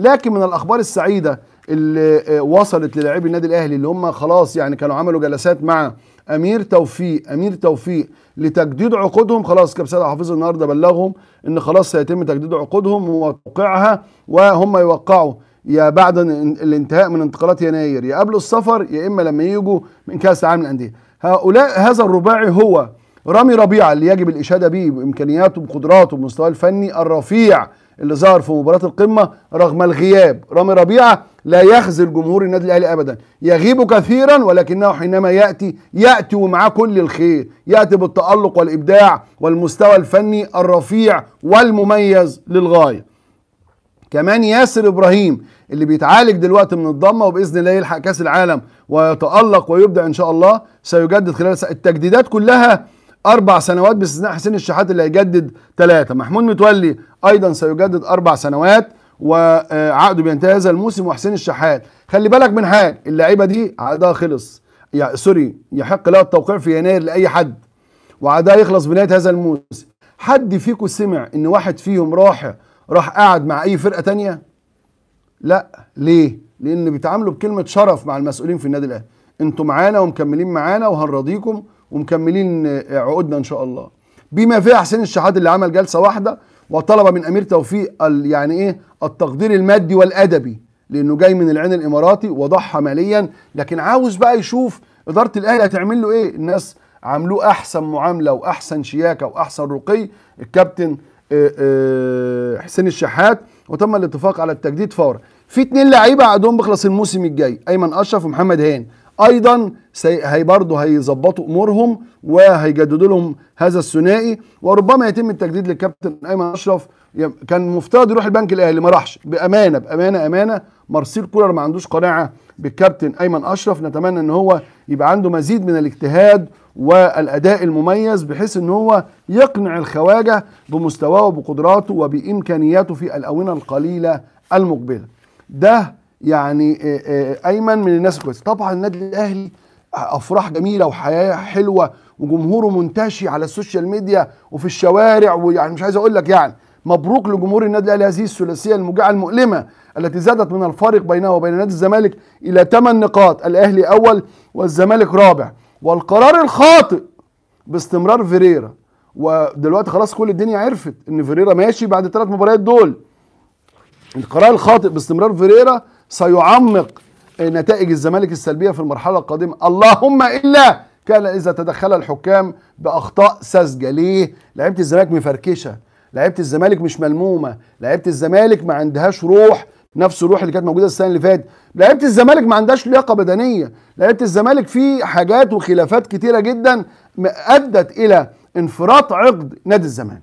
لكن من الأخبار السعيدة اللي آه، وصلت للاعبي النادي الأهلي اللي هم خلاص يعني كانوا عملوا جلسات مع أمير توفيق أمير توفيق لتجديد عقودهم. خلاص كابتن سيد حافظ النهارده بلغهم إن خلاص سيتم تجديد عقودهم وتوقيعها وهم يوقعوا يا بعد ان- الانتهاء من انتقالات يناير يا قبل السفر يا إما لما يجوا من كأس العالم للأندية. هؤلاء هذا الرباعي هو رامي ربيعة اللي يجب الإشادة به بإمكانياته بقدراته بمستواه الفني الرفيع. اللي ظهر في مباراة القمة رغم الغياب. رامي ربيعة لا يخذل جمهور النادي الأهلي ابدا. يغيب كثيرا ولكنه حينما يأتي يأتي ومعاه كل الخير. يأتي بالتألق والإبداع والمستوى الفني الرفيع والمميز للغاية. كمان ياسر إبراهيم اللي بيتعالج دلوقتي من الضمة وبإذن الله يلحق كأس العالم ويتألق ويبدع إن شاء الله سيجدد خلال التجديدات كلها أربع سنوات باستثناء حسين الشحات اللي هيجدد ثلاثة محمود متولي أيضا سيجدد أربع سنوات وعقده بينتهي هذا الموسم وحسين الشحات. خلي بالك من حاجة اللعيبة دي عقدها خلص. يا سوري يحق لها التوقيع في يناير لأي حد وعقدها يخلص بنهاية هذا الموسم. حد فيكم سمع إن واحد فيهم راح راح قعد مع أي فرقة تانية؟ لا. ليه؟ لأن بيتعاملوا بكلمة شرف مع المسؤولين في النادي الأهلي. أنتوا معانا ومكملين معانا وهنرضيكم ومكملين عقودنا إن شاء الله. بما فيها حسين الشحات اللي عمل جلسة واحدة وطلب من أمير توفيق يعني إيه التقدير المادي والأدبي لأنه جاي من العين الإماراتي وضحى ماليا لكن عاوز بقى يشوف إدارة الأهلي هتعمل له إيه؟ الناس عاملوه أحسن معاملة وأحسن شياكة وأحسن رقي. الكابتن آه، آه، حسين الشحات وتم الاتفاق على التجديد فورا. في اتنين لعيبة عقدهم بيخلص الموسم الجاي أيمن أشرف ومحمد هاني. أيضا. هي برضه هيظبطوا أمورهم وهيجددوا لهم هذا الثنائي. وربما يتم التجديد للكابتن أيمن أشرف. كان مفترض يروح البنك الأهلي. ما راحش. بأمانة بأمانة أمانة. مارسيل كولر ما عندوش قناعة بالكابتن أيمن أشرف. نتمنى إن هو يبقى عنده مزيد من الاجتهاد والأداء المميز بحيث إن هو يقنع الخواجة بمستواه وبقدراته وبإمكانياته في الأونة القليلة المقبلة. ده يعني آه، آه، أيمن من الناس الكويسة. طبعا النادي الأهلي أفراح جميلة وحياة حلوة وجمهوره منتشي على السوشيال ميديا وفي الشوارع ويعني مش عايز أقول لك يعني. مبروك لجمهور النادي الأهلي هذه الثلاثية الموجعه المؤلمة التي زادت من الفارق بينه وبين نادي الزمالك إلى 8 نقاط الأهلي أول والزمالك رابع. والقرار الخاطئ باستمرار فيريرا. ودلوقتي خلاص كل الدنيا عرفت إن فيريرا ماشي بعد الثلاث مباريات دول. القرار الخاطئ باستمرار فيريرا سيعمق نتائج الزمالك السلبية في المرحلة القادمة. اللهم إلا كان إذا تدخل الحكام بأخطاء ساذجة. ليه؟ لعيبة الزمالك مفركشة. لعيبة الزمالك مش ملمومة. لعيبة الزمالك ما عندهاش روح نفس الروح اللي كانت موجودة السنة اللي فاتت. لعيبة الزمالك ما عندهاش لياقة بدنية. لعيبة الزمالك في حاجات وخلافات كتيرة جدا أدت إلى انفراط عقد نادي الزمالك.